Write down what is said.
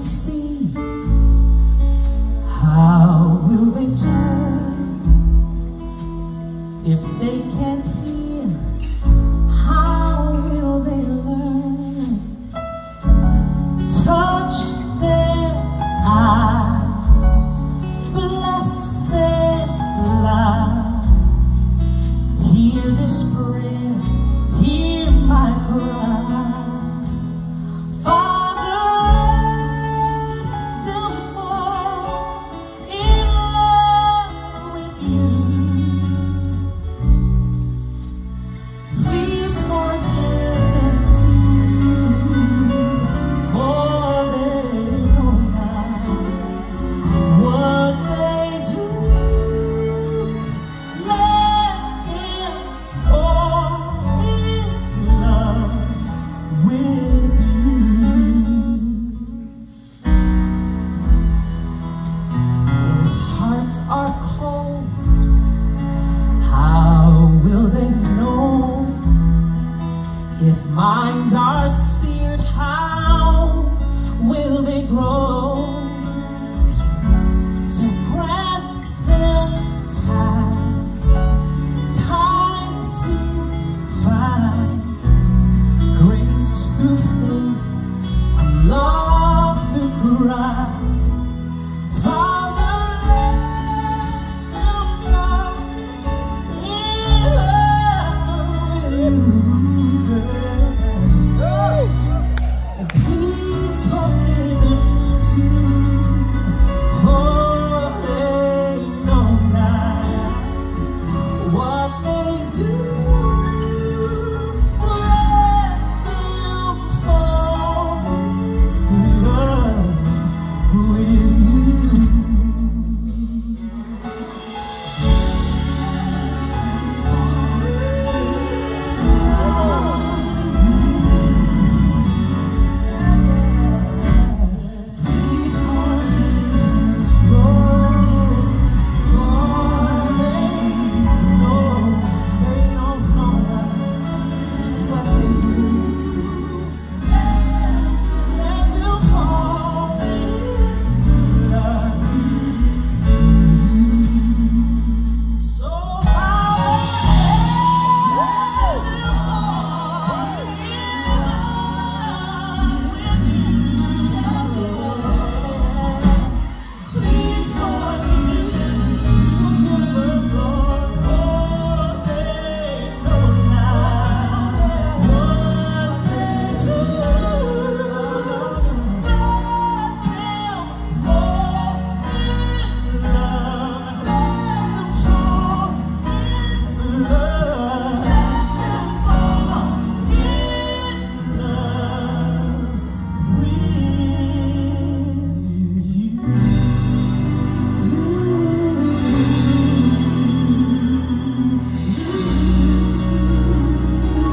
see. How will they turn if they